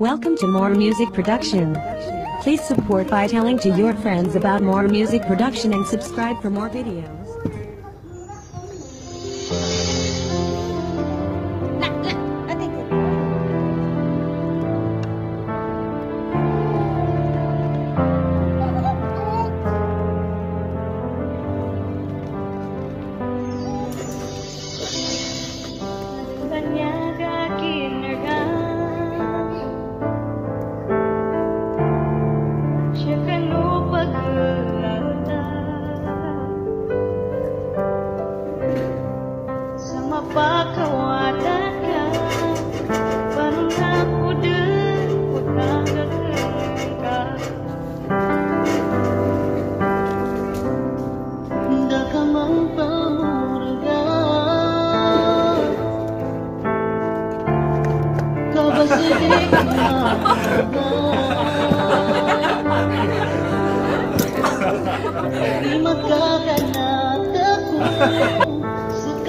Welcome to More Music Production. Please support by telling to your friends about More Music Production and subscribe for more videos. Sa mapakawatan ka Parang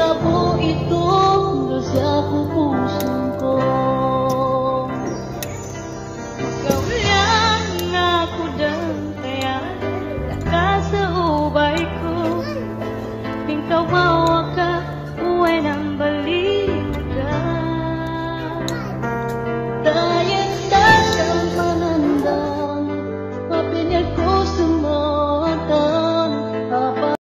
ako 家步步成功. Kau yang aku dan tiada kau seubahku, ping kau mau.